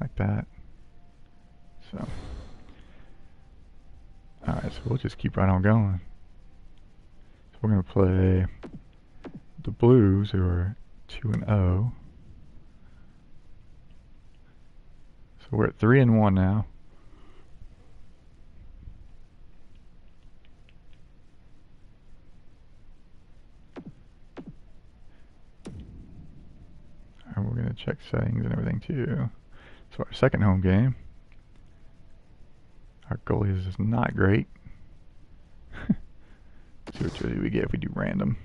like that. So, alright, so we'll just keep right on going. So we're to play the Blues, who are 2 and 0. So we're at 3 and 1 now. And we're to check settings and everything too. So our second home game. Our goalie is not great. see what jersey we get if we do random.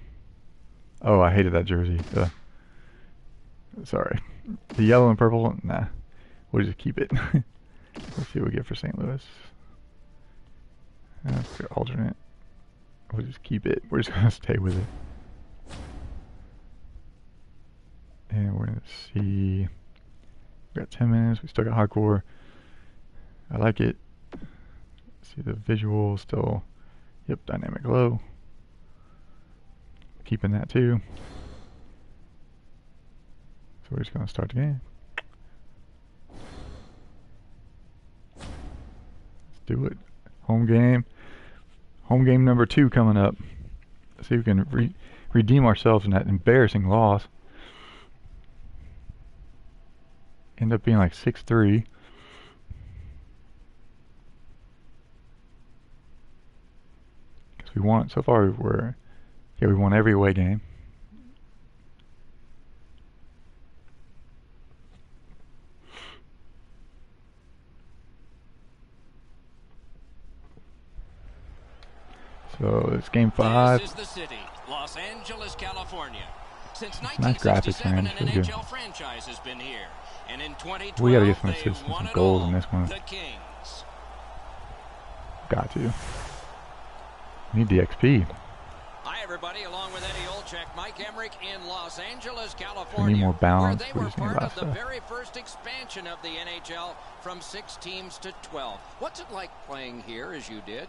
Oh, I hated that jersey. Sorry. The yellow and purple, nah. We'll just keep it. Let's see what we get for St. Louis. That's the alternate. We'll just keep it. We're just going to stay with it. And we're going to see... We got 10 minutes. We still got hardcore. I like it. See the visual still. Yep, dynamic low. Keeping that too. So we're just going to start the game. Let's do it. Home game. Home game number two coming up. Let's see if we can re redeem ourselves in that embarrassing loss. End up being like 6-3. Because we won, so far we're, yeah, we won every away game. So it's game five. This is the city, Los Angeles, California. Since Nice graphics, man. 1967, an. NHL franchise has been here. And in 2012, We gotta get some assists and some goals in this one. Got to. Need the XP. Hi, everybody. Along with Eddie Olczyk, Mike Emrick in Los Angeles, California. more balance. Where they We were need part of the stuff. very first expansion of the NHL from six teams to 12. What's it like playing here as you did?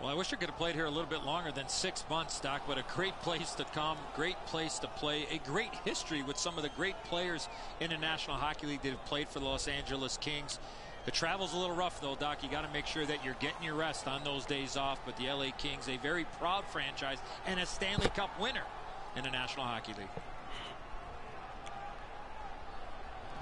Well, I wish I could have played here a little bit longer than six months, Doc, but a great place to come, great place to play, a great history with some of the great players in the National Hockey League that have played for the Los Angeles Kings. The travel's a little rough, though, Doc. You got to make sure that you're getting your rest on those days off. But the LA Kings, a very proud franchise and a Stanley Cup winner in the National Hockey League.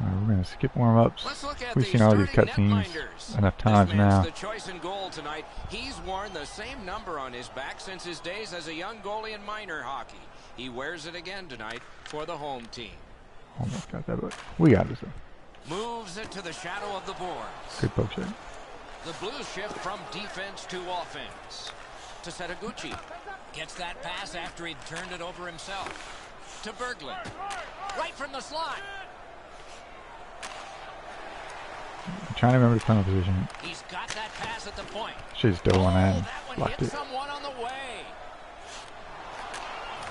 Alright, we're gonna skip warm-ups. Let's look at We've seen all these cutscenes enough times now. the choice in goal tonight. He's worn the same number on his back since his days as a young goalie in minor hockey. He wears it again tonight for the home team. Almost got that, but we got this. though. Moves it to the shadow of the boards. Good poke check. The Blues shift from defense to offense. To Setoguchi. Gets that pass after he'd turned it over himself. To Berglund. Right from the slot. I'm trying to remember the final position. He's got that pass at the point. Still won Oh, that. that one hit it. someone on the way.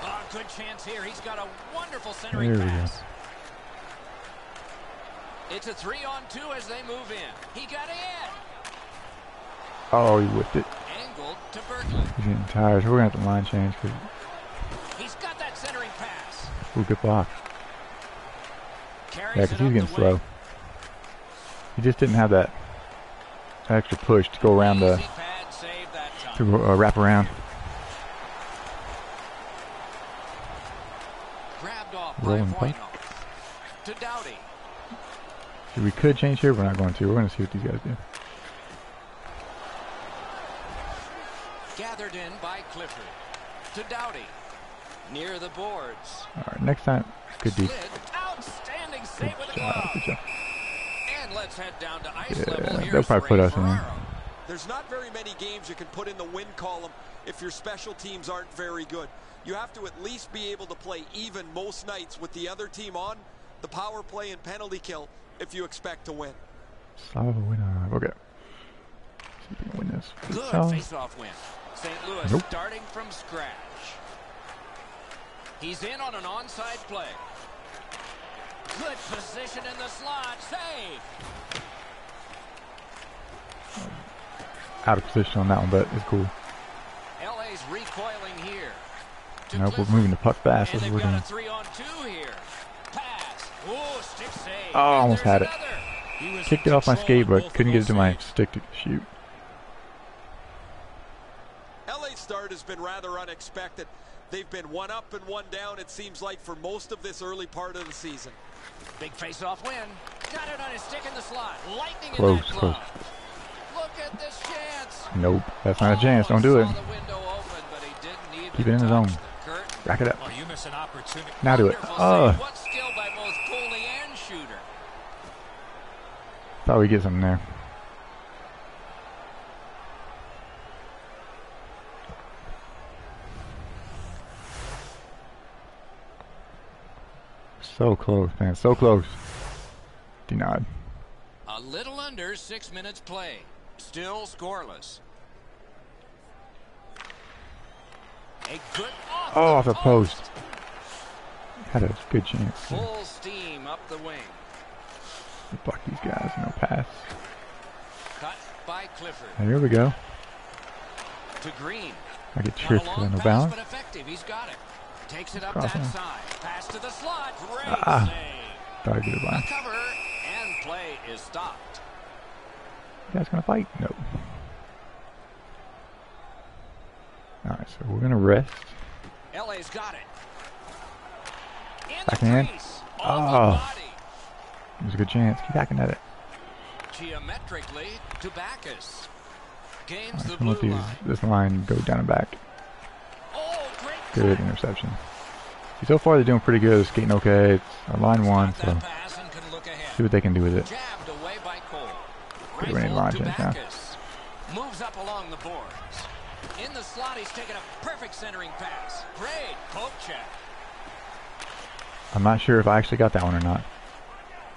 Oh, good chance here. He's got a wonderful centering go. pass. It's a three on two as they move in. He got in. Oh, he whipped it. Angled to Berglund. He's getting tired, so we're gonna have to line change. Cause, He's got that centering pass. ooh, good block. Carries Yeah, because he's getting slow. He just didn't have that extra push to go around the Easy pad save that time. to uh, wrap around. Grabbed off Rolling puck. To Doughty. We could change here, but we're not going to. We're going to see what these guys do. Gathered in by Clifford. To Doughty. Near the boards. All right, next time, good. Slid. Outstanding Good save with the job. glove. Yeah, level. they'll probably put us in. Ferraro. There's not very many games you can put in the win column if your special teams aren't very good. You have to at least be able to play even most nights with the other team on the power play and penalty kill if you expect to win. Slava winner. Okay. See if we can win this. for Good ourselves. face-off win. St. Louis Nope. starting from scratch. He's in on an onside play. Good position in the slot. Save. Out of position on that one, but it's cool. LA's recoiling here. To Nope, we're moving the puck fast. And That's they've what we're got a doing. three on two here. Pass. Oh, stick save. Oh, And almost had it. another. He Kicked it off my skate, but couldn't get it to my stick to shoot. LA start has been rather unexpected. They've been one up and one down, it seems like, for most of this early part of the season. Big face-off win. Got it on his stick in the slot. Lightning Close, in that close. glove. Look at this chance. Nope, that's not a chance. Oh, Don't do oh, it. saw the window open, but he didn't even Keep it in the touch zone. Rack it up. Oh, you miss an opportunity. Now do it. Wonderful Oh, save. What skill by both goalie and shooter. thought we'd get something there. So close, man. So close. Denied. A little under six minutes play. Still scoreless. A good off Oh, the off the post. Had a good chance. Full steam up the wing. Fuck these guys. No pass. Cut by Clifford. Here we go. To Green. I get a because I no balance. but effective. He's got it. Takes it up Cross that side. Pass to the slot. Great Ah. save. Thought I'd get a A cover and play is stopped. You guys gonna fight? No. Alright, so we're gonna rest. LA's got it. In the Backhand. Oh. The. There's a good chance. Keep hacking at it. Geometrically to Backes. Gains the Some blue of these, line. this line go down and back. Good interception. So far they're doing pretty good. They're skating okay. It's a line one, so that pass and can look ahead. see what they can do with it. Jabbed away by Good Rifled line change now. Moves up along the boards. In the slot, he's taken a perfect centering pass. Great poke check. I'm not sure if I actually got that one or not.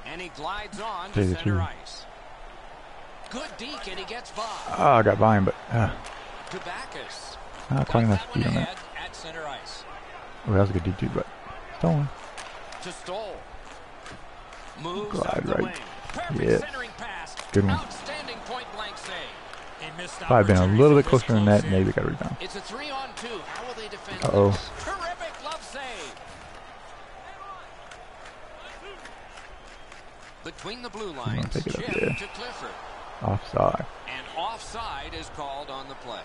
And he glides on to center ice. Good deke, and he gets by. Oh, I got by him, but uh, not quite enough speed on that. Center ice. Oh, that was a good D2, but stolen. To Stoll. Moves Glide right. wing. Perfect Yes. centering pass. Good one. Outstanding point blank save. A missed If I'd been a little bit closer to the net, close in. maybe got a rebound. It's a three on two. How will they defend Uh-oh. Terrific glove save. Between the blue lines, take it up there. to Clifford. Offside. And offside is called on the play.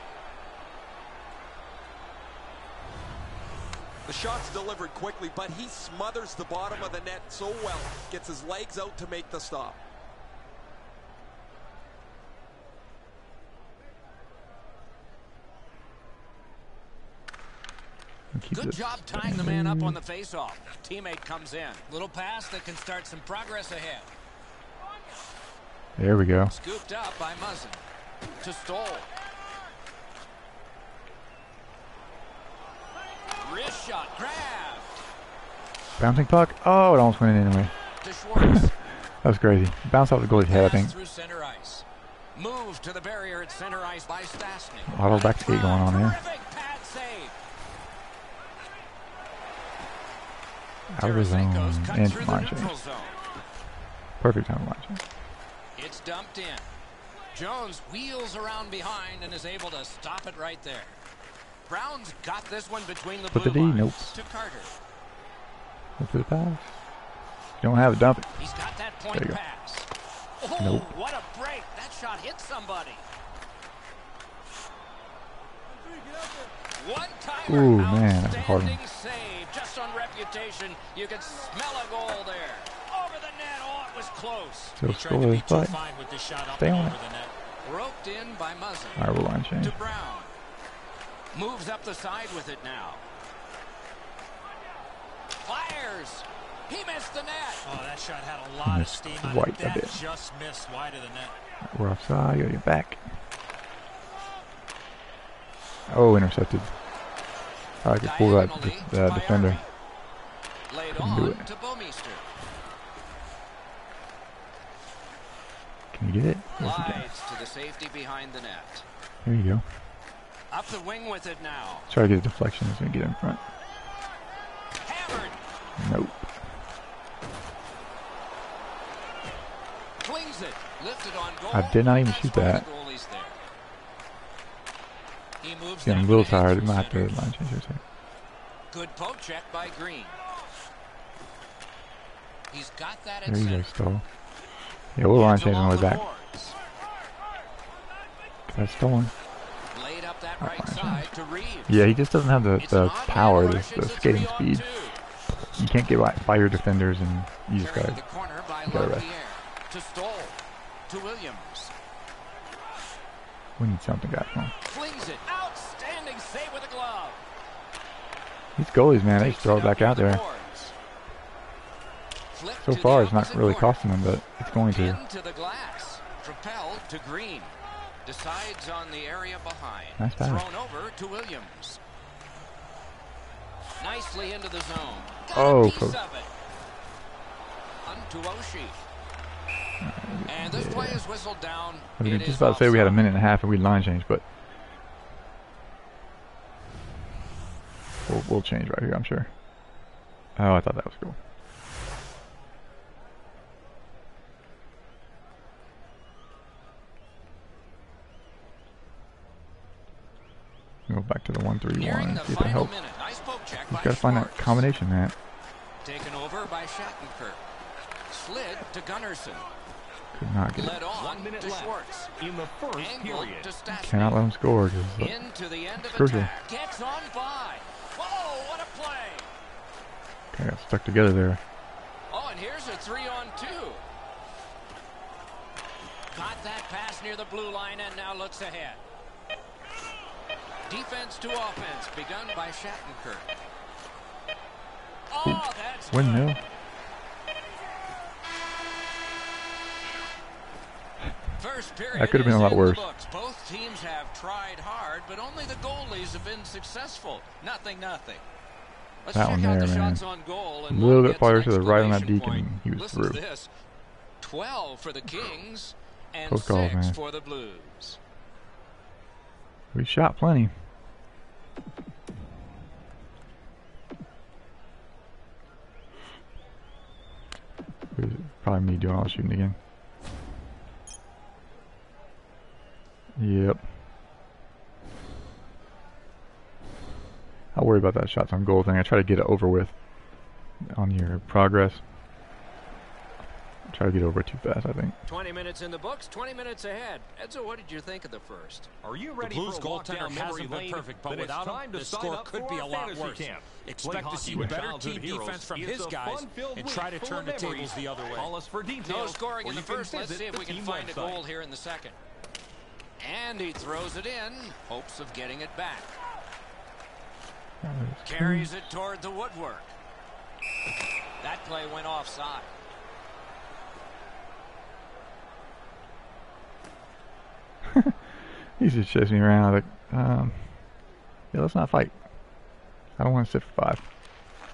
The shot's delivered quickly, but he smothers the bottom of the net so well. Gets his legs out to make the stop. Good this job tying the man up on the faceoff. Teammate comes in. Little pass that can start some progress ahead. There we go. Scooped up by Muzzin. To Stoll. Wrist shot. Grabbed. Bouncing puck. Oh, it almost went in anyway. That was crazy. Bounced off the goalie's head, I think. Pass through ice. Move to the barrier at center ice by Stastny. A lot of back going on here. Terrific pad save. Out of the zone. Tarasenko's cut Into the line change. zone. Perfect time of line change. It's dumped in. Jones wheels around behind and is able to stop it right there. Brown's got this one between the Put blue the D, lines nope. to Carter. Look for the pass. You don't have it, dump it. He's got that point There you go. Oh, Nope. what a break. That shot hit somebody. One time Ooh, man, that's a hard one. save. Just on reputation, you could smell a goal there. Over the net. Oh, it was close. Still He tried to be scoreless, too but stay on it. the. Roped in by Muzzin. Alright, we'll line change. to Brown. Moves up the side with it now. Fires. He missed the net. Oh, that shot had a lot of steam on quite a That bit. just missed wide of the net. We're offside. Gotta get back. Oh, intercepted. I could pull that Diagonally def- defender. Bayardi. Laid Couldn't do it. to Can you get it? Yes, you can. To the safety behind the net. There you go. Up the wing with it now. Try to get a deflection. It's gonna get in front. Hammered. Nope. Clings it. Lifted on goal. I did not even shoot that. The goalie's there. He moves Getting a little tired. through Might have to line change here. Good poke check by Green. He's got that at There you go, stall. Yeah, we'll line change on the way back. That's stolen. Laid up that Oh, right fine. side to Reaves. Yeah, he just doesn't have the, the power, the, the skating speed. You can't get by, by your defenders, and you just gotta. to the corner by gotta rest. To Stoll. To Williams. We need something, guys. Come on. Flings it. Outstanding save with a glove. These goalies, man, they just throw it back out there. So far, it's not really costing them, but it's going to. Decides on the area behind. Nice pass. Thrown over to Williams. Nicely into the zone. Got Oh, a piece close. of it. On to Oshie. And this play is whistled down. I was just about to say we had a minute and a half and we line change, but we'll, we'll change right here, I'm sure. Oh, I thought that was cool. Go back to the one three one. three Nearing one. the See if that final helps. minute. Nice poke check Just by gotta find that combination, man. Taken over by Shattenkirk. Slid to Gunnarsson. Could not get it. Led on One minute to Schwartz. in the first Angled period. Cannot let them score. 'cause, uh, Into the end of crucial. attack. Gets on by. Whoa, what a play. kind of stuck together there. Oh, and here's a three on two. Got that pass near the blue line and now looks ahead. Defense to offense begun by Shattenkirk. Oh, that's. First period That could have been a lot worse. Both teams have tried hard, but only the goalies have been successful. Nothing, nothing. Let's That check one out there, the man. shots on goal. A little bit farther to the right on that deacon, he was Listen through. To this. 12 for the Kings and Close 6 man. for the Blues. We shot plenty. Probably me doing all the shooting again. Yep. I worry about that shots on goal thing. I try to get it over with on your progress. Try to get over it too fast, I think. 20 minutes in the books, 20 minutes ahead. Edzo, what did you think of the first? Are you The ready Blues for a walk goaltender down memory hasn't been lane? perfect, but Then without time him, to the score up could be a lot worse. camp. Expect to see hockey with better team heroes defense from is his guys and try to turn the tables the other way. Call us for No details. scoring in the first. Let's see if we can team find a goal here in the second. And he throws it in, hopes of getting it back. Carries it toward the woodwork. That play went offside. He's just chasing me around. Like, um, yeah, let's not fight. I don't want to sit for five.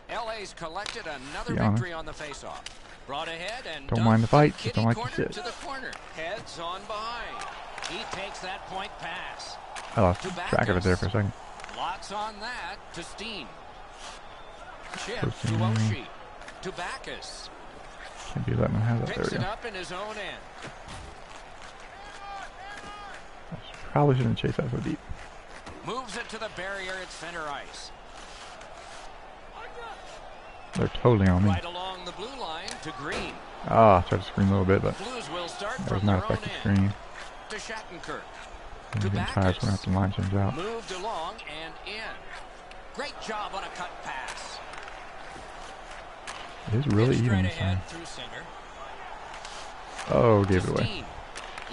LA's collected another victory on the faceoff. Brought ahead and Don't mind the fight, just don't like the corner shit. to the corner. Heads on behind. He takes that point pass. I lost track of it there for a second. Lots on that to Steen. Chip to. Oshie. To Backes. Can't be letting him have that. There Picks it up in his own end. Probably shouldn't chase that so deep. Moves it to the barrier at center ice. They're totally on me. Right along the blue line to Green. Ah, I tried to screen a little bit, but that was not effective screen. To Shattenkirk. I'm getting tired, so going to have to line change out. Moved along and in. Great job on a cut pass. It is really even this time. ahead through center. Oh, gave it away.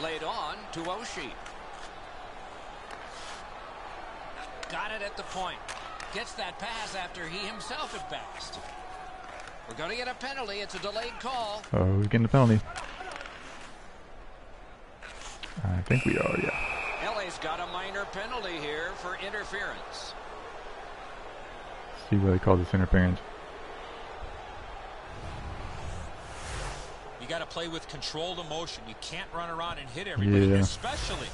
Laid on to Oshie. Got it at the point. Gets that pass after he himself had passed. We're going to get a penalty. It's a delayed call. Oh, we're getting the penalty. I think we are, yeah. LA's got a minor penalty here for interference. See where they call this interference. You got to play with controlled emotion. You can't run around and hit everybody, Yeah. especially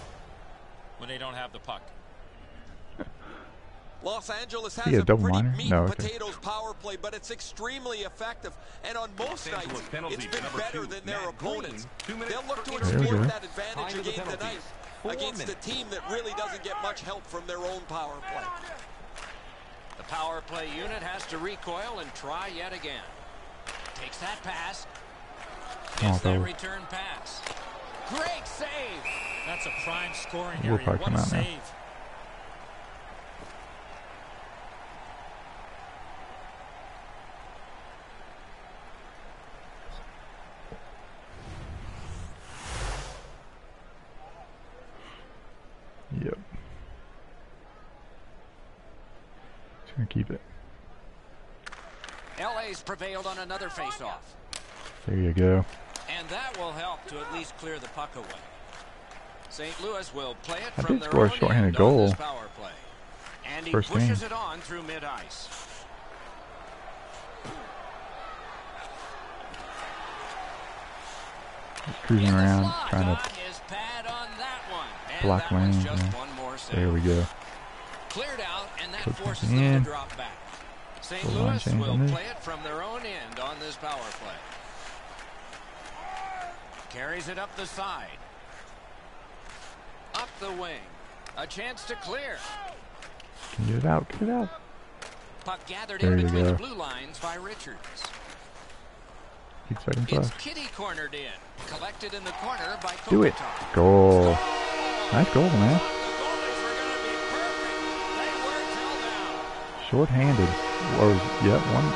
when they don't have the puck. Los Angeles has a a pretty minor? meat No, and okay. potatoes power play, but it's extremely effective. And on most Los nights, penalty it's to been better two, than their Matt opponents. Two They'll look to for There we exploit that advantage Time again penalties. tonight Four against minutes. a team that really doesn't get much help from their own power play. The power play unit has to recoil and try yet again. Takes that pass. Oh, Gets that go. return pass. Great save. That's a prime scoring We'll area. What come a out now. save. Yep. Just gonna keep it. LA's prevailed on another faceoff. There you go. And that will help to at least clear the puck away. St. Louis will play it I from did their score a own shorthanded end on this goal. power play. And he First pushes game. it on through mid-ice. Cruising around, slot trying to. on that one. Block that lanes, yeah. one more save. There we go. Cleared out, and that Took forces it them to drop back. St. Louis will play it from their own end on this power play. Carries it up the side. Up the wing. A chance to clear. Can you get it out? Get it out. Puck gathered There in between the blue lines by Richards. Eight seconds It's. Kitty cornered in. Collected in the corner by Do it. Goal. Nice goal, man. Short-handed. Or yep, one.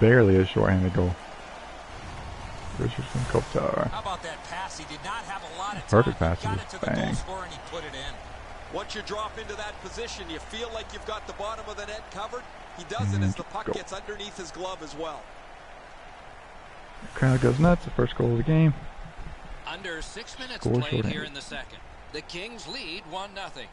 Barely a short-handed goal. Richardson Kopitar. How about that pass? He did not have a lot of time. Perfect He pass, got it to the goal bang. scorer and he put it in. Once you drop into that position, you feel like you've got the bottom of the net covered. He does it as the puck mm, Go. gets underneath his glove as well. Crowd goes nuts. The first goal of the game. Under six minutes Score played here in the second. The Kings lead 1 nothing.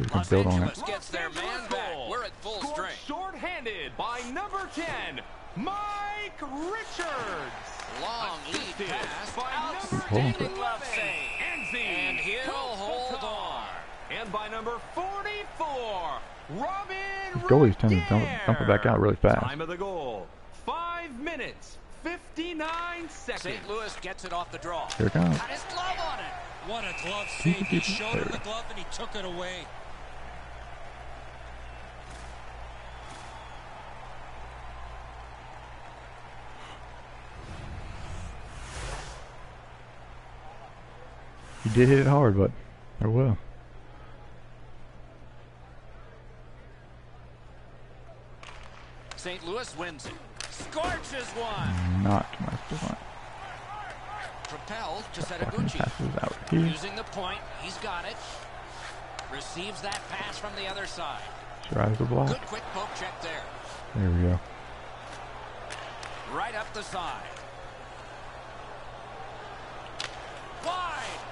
See if we can Los build on Angeles it. gets their man back. We're at full Scored strength. shorthanded by number 10, Mike Richards. Long lead Assisted pass. by number Hold 11, it. glove save. Anze And he'll hold on. And by number 44, Robyn These goalies tend to dump, dump it back out really fast. Time of the goal, 5 minutes, 59 seconds. St. Louis gets it off the draw. Here it comes. Got his glove on it. What a glove save. He showed him the glove and he took it away. He did hit it hard, but oh well. St. Louis wins it. Scorches one. Not much different. Propelled to Setoguchi. passes out here. Using the point. He's got it. Receives that pass from the other side. Drives the block. Good quick poke check there. There we go. Right up the side. Wide.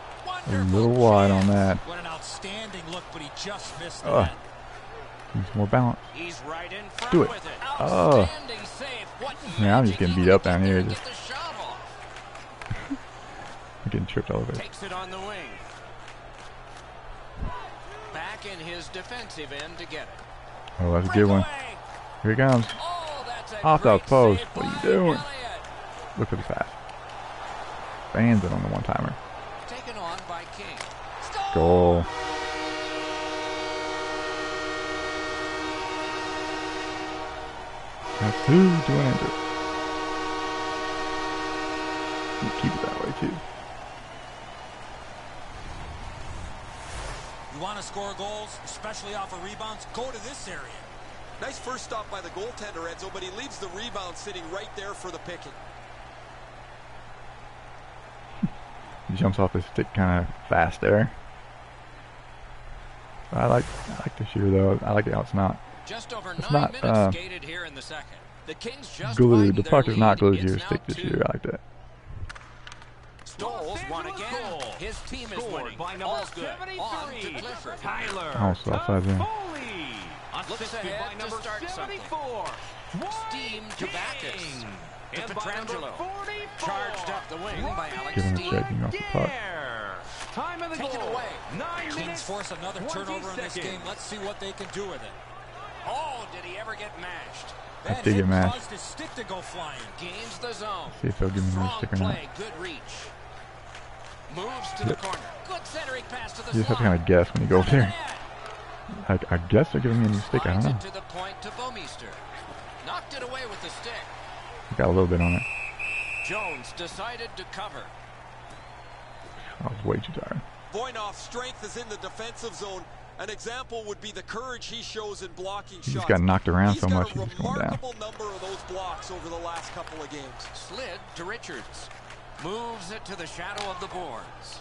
A little wide on that. What an outstanding look, but he just missed net. More balance. He's right in front Do it. with it. Oh. Outstanding save. What Man, I'm just getting beat up down here, just- Get the shove off. I'm getting tripped all over. Takes it on the wing. Back in his defensive end to get it. Oh, that's a good one. Here he comes. Oh, Off the post. What are you doing? Elliott. Look at the pass. Fans it on the one timer. Taken on by King. Score! Goal. That's two to an enter. You keep it that way too. You want to score goals, especially off of rebounds? Go to this area. Nice first stop by the goaltender, Edzo, but he leaves the rebound sitting right there for the picking. He jumps off his stick kind of fast there. I like I like the shooter though. I like it how it's not Just over It's nine not, minutes uh, skated here in the second. The Kings just glued. The puck is not glued to your now stick this year. I like that. Stoles Los won again. goal. His team is winning. by number All's good. On to 73, Clifford. Tyler Also offside zone. Toffoli. Looks ahead by to number start 74, Dwight Steen to Backes. King. To And Pietrangelo. Charged up the wing by Alex Give him a Steen. shaking off the puck. Gare. Time of the Take it goal. away. Nine Kings minutes, force another 20 turnover in this seconds. game. Let's see what they can do with it. Oh, did he ever get mashed? That did hit get mashed. caused his stick to go flying. Gains the zone. See if they'll give me another Strong stick or not. play, good reach. Moves to the corner. Good centering pass to the You just have to kind of guess when you go up Front of there. the net. I, I guess they're giving me a new stick. I don't know. to the point to Bouwmeester. Knocked it away with the stick. Got a little bit on it. Jones decided to cover. I was way too tired. Voynov's strength is in the defensive zone. An example would be the courage he shows in blocking He shots. just got knocked around He's so much a he's just going down. remarkable number of those blocks over the last couple of games. Slid to Richards. Moves it to the shadow of the boards.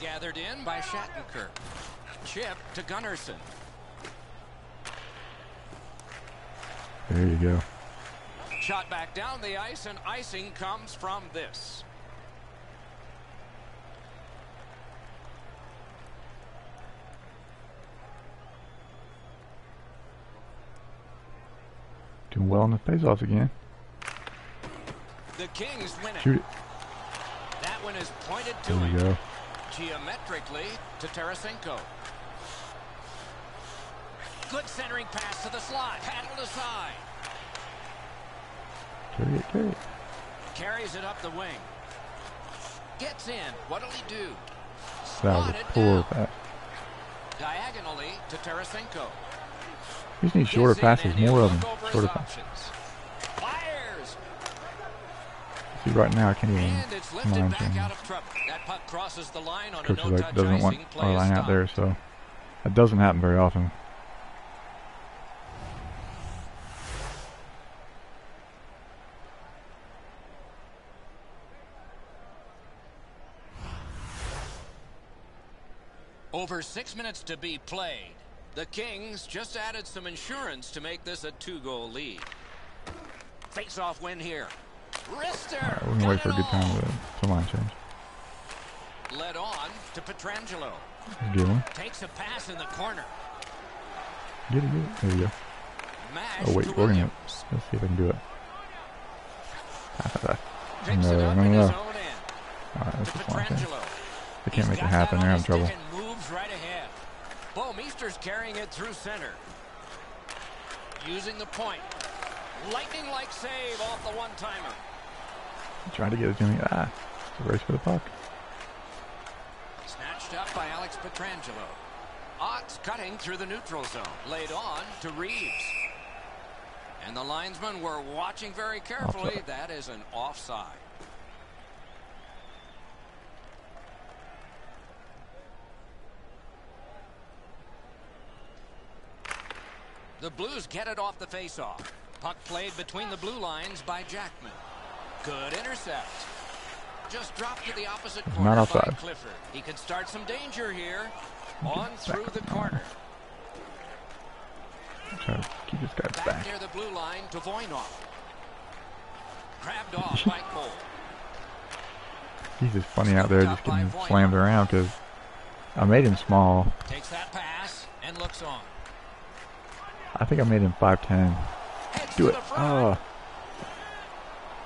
Gathered in by Shattenkirk. Chip to Gunnarsson. There you go. Shot back down the ice, and icing comes from this. Doing well on the face-offs again. The Kings win it. Shoot it. That one is pointed to There him. go. Geometrically to Tarasenko. Good centering pass to the slot. Paddled aside. Carry it, carry it. Carries it up the wing. Gets in. What'll he do? That was a poor pass. Diagonally to Tarasenko. You just need shorter passes, more of them. Shorter passes. See, right now I can't even And it's lifted line back out of trouble. That puck crosses the line on Coach like, doesn't want our line out there, so that doesn't happen very often. Over six minutes to be played. The Kings just added some insurance to make this a two-goal lead. Face-off win here. Alright, we're gonna wait for a good time to, to line change. Led on to Pietrangelo. Get one. Takes a pass in the corner. Get it, get it. There you go. Mash Oh wait, we're gonna let's see if I can do it. No, no, no. end. Alright, let's just change. Pietrangelo. They can't He's make it happen. on having trouble. moves right ahead. Bouwmeester's carrying it through center. Using the point. Lightning-like save off the one-timer. Trying to get it to me. Ah, it's a race for the puck. Snatched up by Alex Pietrangelo. Ox cutting through the neutral zone. Laid on to Reaves. And the linesmen were watching very carefully. Offside. That is an offside. The Blues get it off the faceoff. Puck played between the blue lines by Jackman. Good intercept. Just dropped to the opposite corner not by offside. Clifford. He can start some danger here. On through the corner. Trying to keep this guy Back back. near the blue line to Voynov. Grabbed off by Cole. He's just funny out there, just getting slammed around because I made him small. Takes that pass and looks on. I think I made him 5'10. Do it. Oh.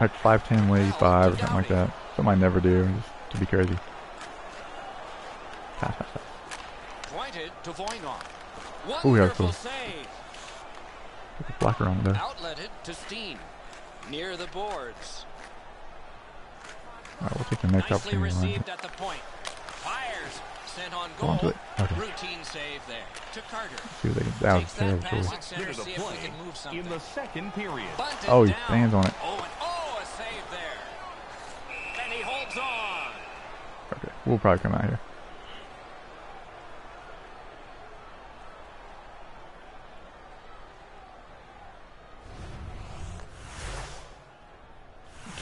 Like 5'10, 185 or something like that. Something I never do, just to be crazy. Pass, pass, pass. Pointed to Voynov. Ooh, yeah, Wonderful cool. Put the blocker on there. Outletted to Steen. Near the boards. Alright, we'll take the next Nicely opportunity. received at the point. Fires. Sent on Go on to it. Okay. Routine save there. To Carter. See what they can. That was Takes that terrible. pass choice. center. See if we can move in the second period. Bunted Oh, he down. stands on it. Oh, and oh, a save there. And he holds on. Okay, we'll probably come out here.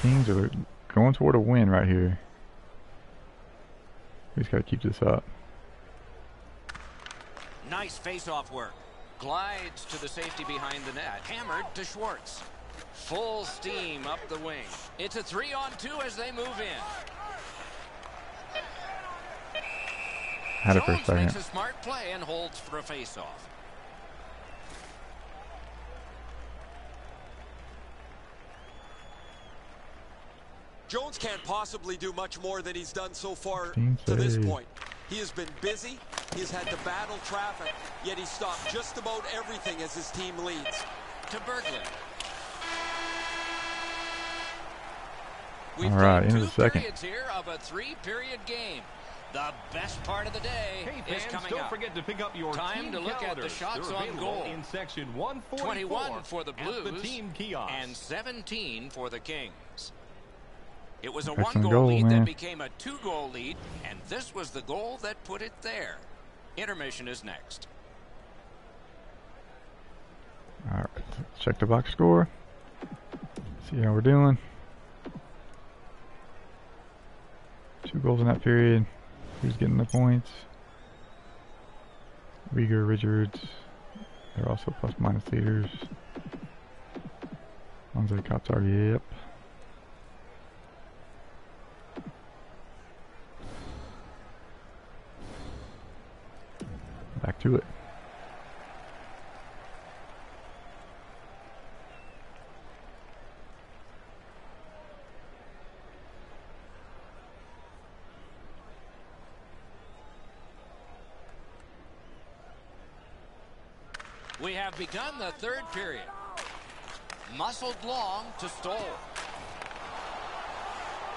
Kings are going toward a win right here. We just gotta keep this up. Nice face-off work. Glides to the safety behind the net. Hammered to Schwartz. Full steam up the wing. It's a three-on-two as they move in. Had it for a Jones second. makes a smart play and holds for a face-off. Jones can't possibly do much more than he's done so far to this point. He has been busy. He's had to battle traffic, yet he stopped just about everything as his team leads. To Berglund. All right, played into two the second. periods here of a three-period game. The best part of the day Hey is fans, coming don't up. forget to pick up your Time team to look at the calendars. shots They're on available goal. in section 144 21 for the at the team kiosk. and 17 for the Kings. It was a one-goal goal, lead man. that became a two-goal lead, and this was the goal that put it there. Intermission is next. All right, check the box score. See how we're doing. Two goals in that period. Who's getting the points? Regehr, Richards. They're also plus minus leaders. Anze Kopitar, yep. Back to it. We have begun the third period. Muscled long to Stoll.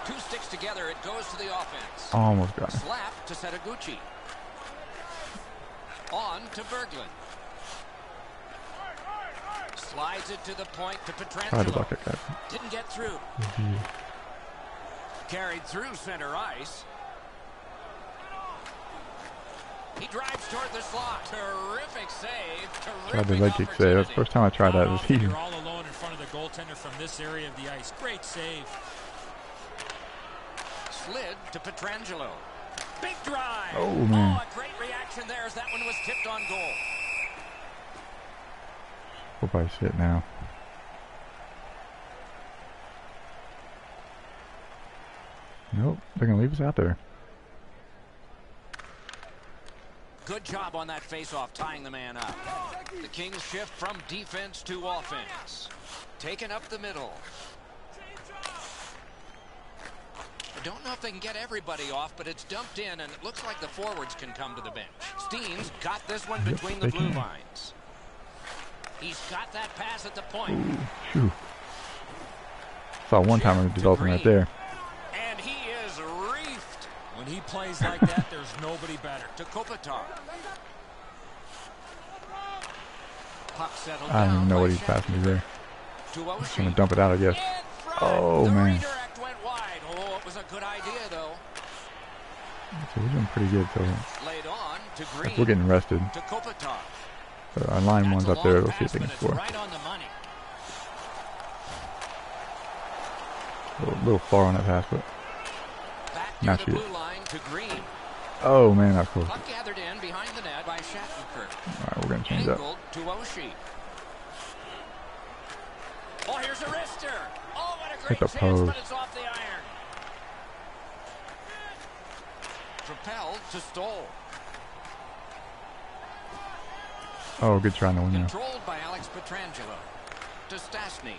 Two sticks together, it goes to the offense. Almost got him. Slap to Setoguchi. On to Berglund. Slides it to the point to Try Pietrangelo. Didn't get through. Review. Carried through center ice. He drives toward the slot. Terrific save. Terrific Tried the leg kick save. That's the first time I tried that Not this season. You're all alone in front of the goaltender from this area of the ice. Great save. Slid to Pietrangelo. Big drive. Oh, man. Oh, a great reaction there as that one was tipped on goal. Hope I sit now. Nope, they're gonna leave us out there. Good job on that faceoff, tying the man up. The Kings shift from defense to offense. Taken up the middle. I don't know if they can get everybody off, but it's dumped in, and it looks like the forwards can come to the bench. Steens got this one between the blue can. lines. He's got that pass at the point. Phew. Saw one timer developing right there. And he is reefed When he plays like that, there's nobody better. to Kopitar. I don't even know what he's passing me there. To Just gonna dump it out, I guess. Oh, man. redirect went wide. Oh, it was a good idea, though. So we're doing pretty good. So Laid on to Green. we're getting rested. to Kopitar. So our line That's one's up there. Let's see if they can score. right on the money. A little, little far on that pass, but Back Now shoot. blue line to Green. oh man, that's close. Puck gathered in behind the net by Shattenkirk. All right, we're gonna change up. Angled to Oshie. Oh, here's a wrister. Oh, what a great the chance, post. but it's off the Propelled to Stoll. Oh, good try, no one there. Controlled by Alex Pietrangelo. To Stastny.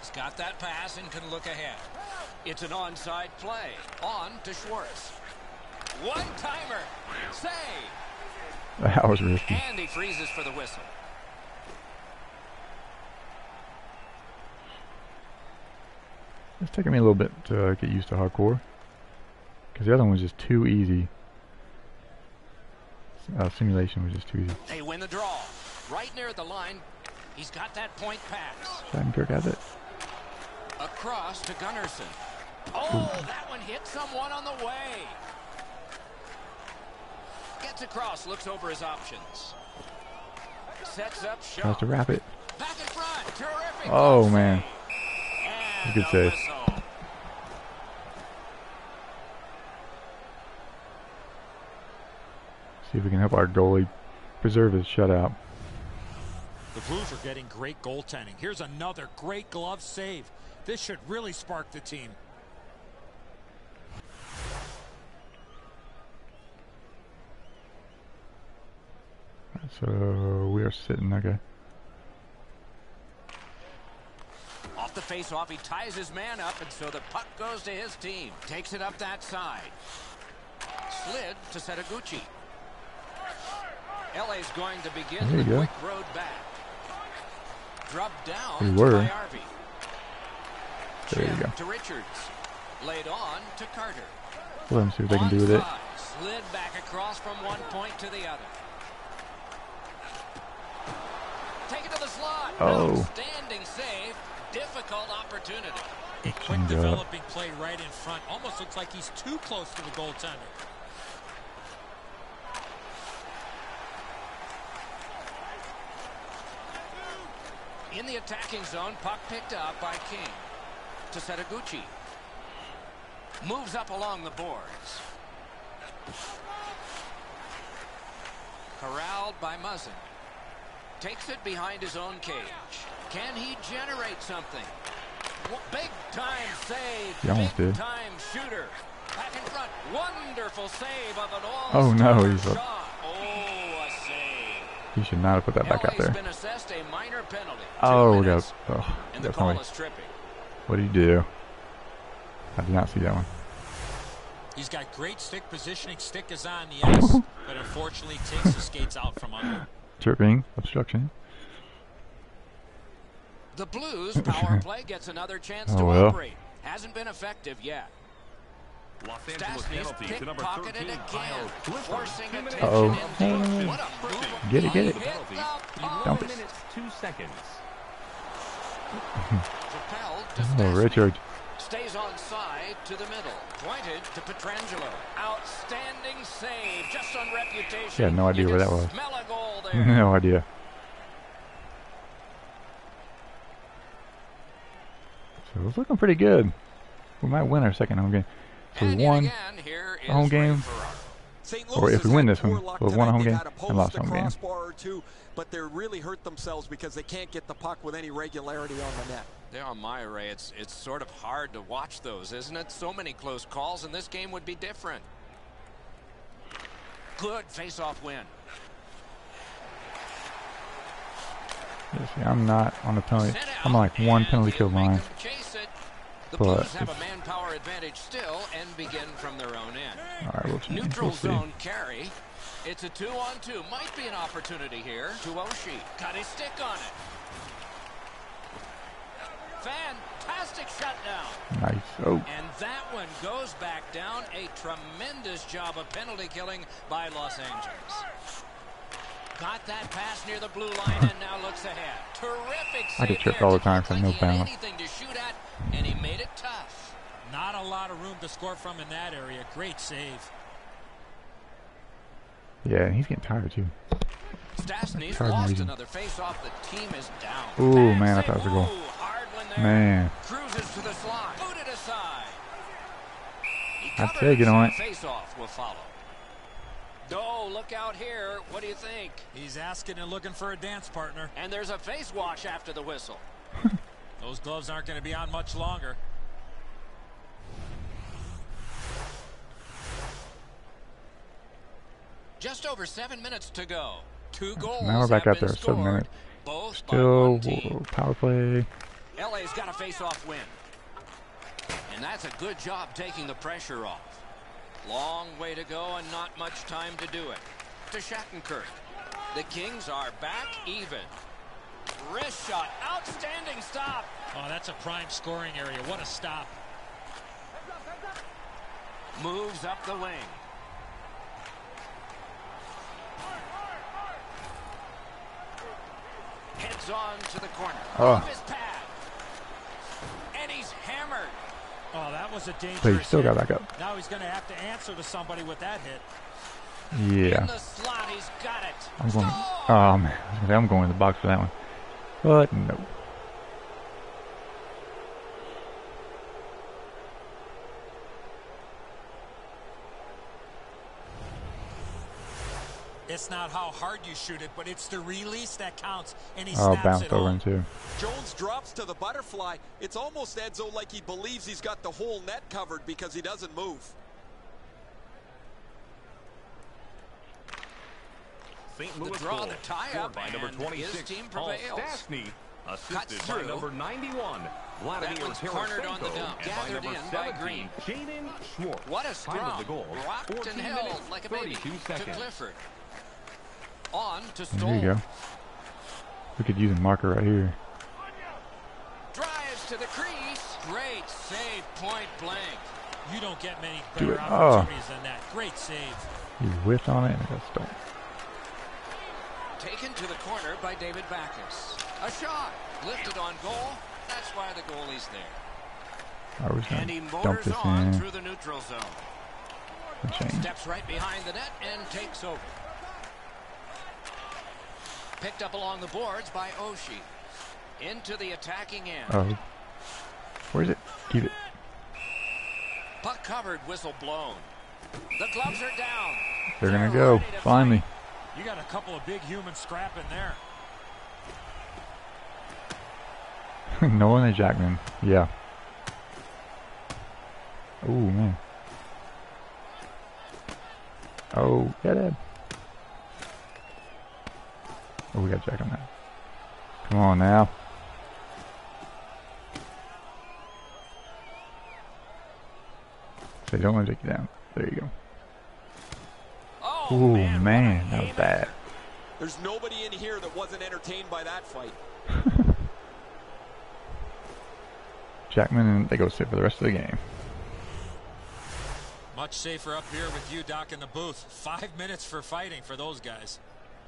He's got that pass and can look ahead. It's an onside play. On to Schwartz. One timer. Save. That was risky. And he freezes for the whistle. It's taking me a little bit to uh, get used to hardcore. Because the other one was just too easy. Uh, simulation was just too easy. They win the draw. Right near the line. He's got that point pass. Shattenkirk has it. Across to Gunnarsson. Oh, that one hit someone on the way. Gets across, looks over his options. Sets up shot. to wrap it. Front. Terrific. Oh, man. Good save. whistle. See if we can help our goalie preserve his shutout. The Blues are getting great goaltending. Here's another great glove save. This should really spark the team. So we are sitting, okay. Off the face-off, he ties his man up, and so the puck goes to his team. Takes it up that side. Slid to Setoguchi. LA's going to begin There you the go. quick road back. Drubbed down We to were. There you go. to Richards. Laid on to Carter. Let them see what they can do with it. Slid back across from one point to the other. Take it to the slot. Oh. Standing save. Difficult opportunity. A quick up. developing play right in front. Almost looks like he's too close to the goaltender. In the attacking zone, puck picked up by King. To Setoguchi. Moves up along the boards. Corralled by Muzzin. Takes it behind his own cage. Can he generate something? Big time save. Big time shooter. Back in front. Wonderful save of an all Oh, no, he's a- shot. Oh, a save. He should not have put that back out there. been assessed a minor penalty. Two Oh, we got. Oh, and the call is tripping. What do you do? I did not see that one. He's got great stick positioning. Stick is on the ice, but unfortunately takes the skates out from under. Tripping, obstruction. The Blues power play gets another chance oh, to Oh, well. operate. Hasn't been effective yet. Los Angeles penalty to number 13, Kyle Clifford. forcing attention Uh-oh. into it. What a move. Get it, get it. He hit Dump it. minutes, two seconds. Oh, Richard. Stays on side to the middle. Pointed to Pietrangelo. Outstanding save, just on reputation. He had no idea where that was. Smell a goal there. no idea. So it's looking pretty good. We might win our second home game. So we And yet won. again, here is a home game. Or if we win this one, we'll won a home game and lost a home game. two, but they're really hurt themselves because they can't get the puck with any regularity on the net. Yeah, on my array, it's it's sort of hard to watch those, isn't it? So many close calls, and this game would be different. Good face-off win. Yeah, see, I'm not on the penalty. I'm out, like one penalty kill line. them Chase it. The But Blues have a if- manpower advantage still and begin from their own end. All right, we'll. Neutral we'll zone carry. It's a two-on-two. Might be an opportunity here to Oshie. Got his stick on it. Fantastic shutdown. Nice. Oh, And that one goes back down. A tremendous job of penalty killing by Los Angeles. Got that pass near the blue line and now looks ahead. Terrific I save get tripped all the time look for no he balance. anything to shoot at, and he made it tough. Not a lot of room to score from in that area. Great save. yeah, he's getting tired too. Stastny's Charging lost region. another face-off. The team is down. Ooh, Bad man, I save. thought it was a goal. Ooh, hard one there. Man, Cruises to the slot. Booted aside. I'd covers, say get on it. Face-off will follow. Oh, look out here. What do you think? He's asking and looking for a dance partner. And there's a face wash after the whistle. Those gloves aren't going to be on much longer. Just over seven minutes to go. Two goals. now we're back have out been there, seven minutes. Both Still one team. whoa, power play. LA's got a face-off win. And that's a good job taking the pressure off. Long way to go and not much time to do it. To Shattenkirk. The Kings are back even. Wrist shot. Outstanding stop. Oh, that's a prime scoring area. What a stop. Moves up the wing. Heads on to the corner. Oh. Off his pad. And he's hammered. Oh, that was a dangerous Oh, but he still got back up. Now he's going to have to answer to somebody with that hit. Yeah. In the slot, he's got it. I'm going. Oh man, I was gonna say, I'm going to the box for that one. But no. It's not how hard you shoot it, but it's the release that counts. And he Oh, snaps bounced it over home. into. Jones drops to the butterfly. It's almost Edzo like he believes he's got the whole net covered because he doesn't move. St. The Louis draw, goal, the tie-up, by number and 26, his team Paul prevails. Stastny, assisted Cuts by through. number 91, Vladimir cornered on the Tarasenko, dump. and by Gathered number in by 17, Green. Jaden Schwartz. What a Time scrum. of the goal, Rocked and held like a baby to seconds. Clifford. On to There you go. We could use a marker right here. Drives to the crease. Great save, point blank. You don't get many Do better it. Oh. opportunities than that. Great save. He's whiffed on it and it got stumped. Taken to the corner by David Backes. A shot. Lifted on goal. That's why the goalie's there. I was And he gonna motors on in through the neutral zone. Steps right behind the net and takes over. Picked up along the boards by Oshie. Into the attacking end. Oh. Where's it? Keep it. Puck covered, whistle blown. The gloves are down. They're gonna go. ready to Finally. You got a couple of big humans scrapping there. Nolan and Jackman. Yeah. Oh man. Oh, get it. Oh, we got Jack on that. Come on now. So you don't want to take you down. There you go. Oh, Oh man, man, that was bad. There's nobody in here that wasn't entertained by that fight. Jackman and they go sit for the rest of the game. Much safer up here with you, Doc, in the booth. Five minutes for fighting for those guys.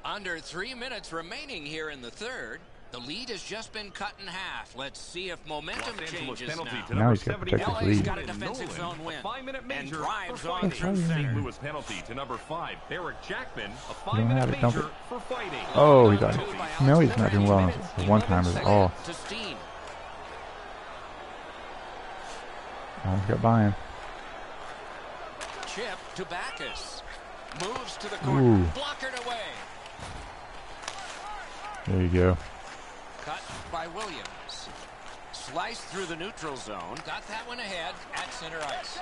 Under three minutes remaining here in the third. The lead has just been cut in half. Let's see if momentum changes penalty now. to Now he's got to 70, protect his lead. got a And defensive Nolan, zone win. A five-minute major drives for on fighting. through That's right. St. Louis penalty to number five, Eric Jackman. A five-minute to dump major it. for fighting. Oh, he's Two on. No, he's not doing well on one timers at all. To Steen. Almost got by him. Chip to Backes. Moves to the corner. Ooh. Blockered away. There you go. Cut by Williams. Sliced through the neutral zone. Got that one ahead at center ice.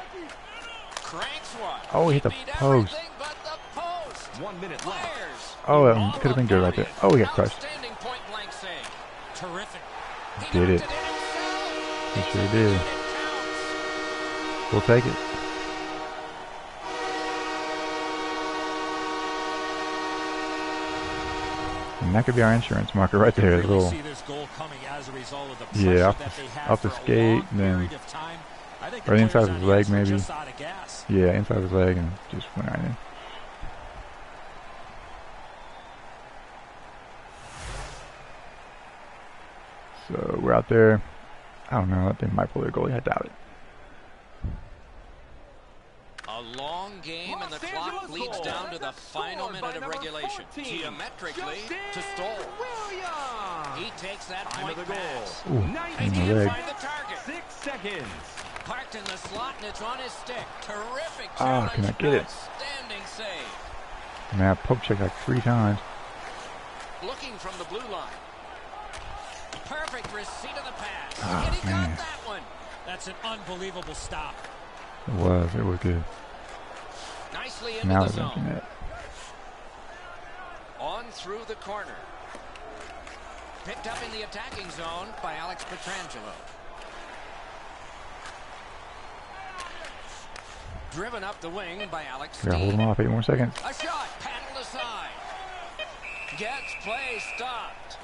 Cranks one. Oh, he hit the post. but the post. One minute left. Oh, that could have been good right there. Oh, he got crushed. Point blank save. Terrific. He Did knocked it. in. He sure did. in, It counts. We'll take it. And that could be our insurance marker right there. A Really little, this goal as a of the Yeah, off the- off the skate, and then- period of time. I think or the inside of his leg, maybe. Just out of gas. yeah, inside of his leg and just went right in. So we're out there. I don't know. They might pull their goalie. I doubt it. A long game and the Los clock Angeles bleeds goal. down to the final minute of regulation. 14, Geometrically to Justin Stoll. Williams. He takes that Time point of the goal. pass. Ooh, Nice He can't leg. find the target. Six seconds. Parked in the slot and it's on his stick. Terrific Ah, challenge. can I get it? Outstanding save. Man, I poke checked like three times. Looking from the blue line. Perfect receipt of the pass. Ah, and he man. got that one. That's an unbelievable stop. It was. It was good. Nicely into Now the it's empty zone. net. On through the corner. Picked up in the attacking zone by Alex Pietrangelo. Driven up the wing by Alex We gotta hold him off eight more seconds. A shot, paddled aside. Gets play stopped.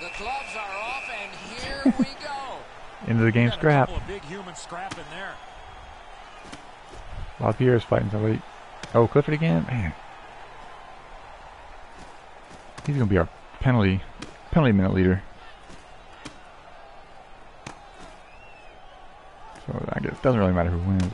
The gloves are off, and here we go. Into the game Got a scrap. couple of big humans there. LaPierre's fighting somebody. Oh, Clifford again? Man. He's gonna be our penalty penalty minute leader. So I guess it doesn't really matter who wins.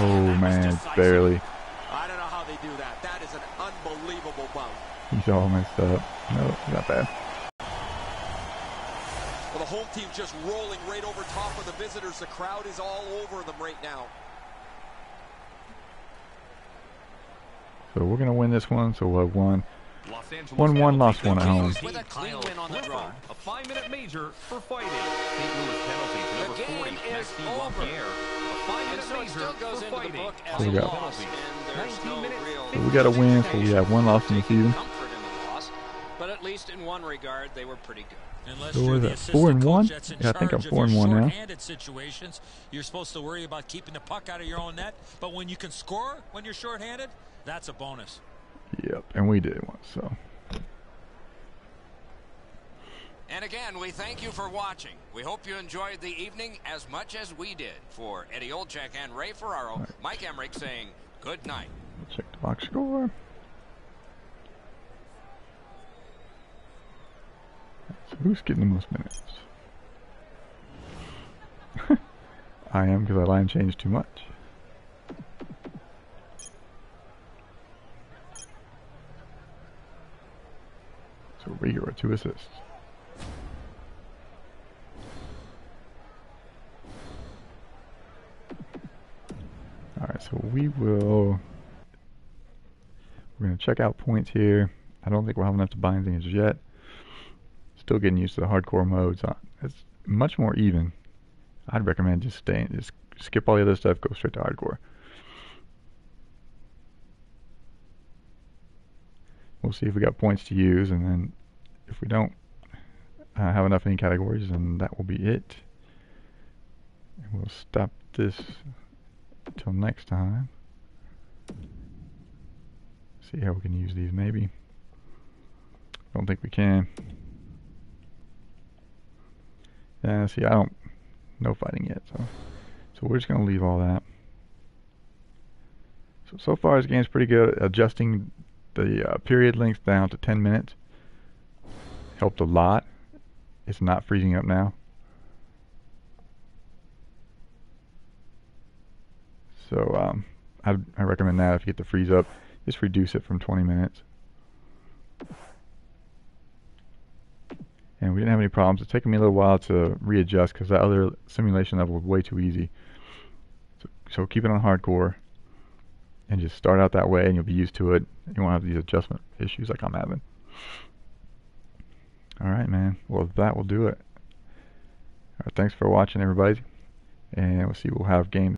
Oh man, barely. I don't know how they do that. That is an unbelievable bounce. He's all messed up. No, not bad. Well, the home team's just rolling right over top of the visitors. The crowd is all over them right now. So we're gonna win this one. So we'll have one. Los Angeles One one, penalty lost one at home. With a clean win on the draw. A five-minute major for fighting. St. Louis penalty to number 40, is Maxime. Lapierre. A And so it still goes into the book as we a got- loss, and there's 19 no minutes, real So we got a win. So we have one loss in the season. comfort in the loss, but at least in one regard, they were pretty good. Unless So you're we're at four and one? coach that's in Yeah, I think I'm four and your one now. situations, you're supposed to worry about keeping the puck out of your own net. But when you can score when you're shorthanded, that's a bonus. Yep, and we did once, so. And again, we thank you for watching. We hope you enjoyed the evening as much as we did. For Eddie Olczyk and Ray Ferraro, Mike Emrick saying good night. Check the box score. So who's getting the most minutes? I am because I line changed too much. So Regehr with two assists. Alright, so we will we're going to check out points here. I don't think we'll have enough to buy anything yet. Still getting used to the hardcore modes. Uh, It's much more even. I'd recommend just staying, just skip all the other stuff, go straight to hardcore. We'll see if we got points to use, and then if we don't uh, have enough in categories, then that will be it. And we'll stop this until next time. See how we can use these maybe. Don't think we can. Yeah, see I don't no fighting yet, so so we're just gonna leave all that. So so far this game's pretty good adjusting the uh, period length down to 10 minutes. Helped a lot. It's not freezing up now. So um, I I recommend that if you get the freeze up, just reduce it from 20 minutes. And we didn't have any problems. It's taken me a little while to readjust because that other simulation level was way too easy. So, so keep it on hardcore and just start out that way and you'll be used to it. You won't have these adjustment issues like I'm having. Alright, man. Well, that will do it. Alright, thanks for watching, everybody. And we'll see, we'll have games.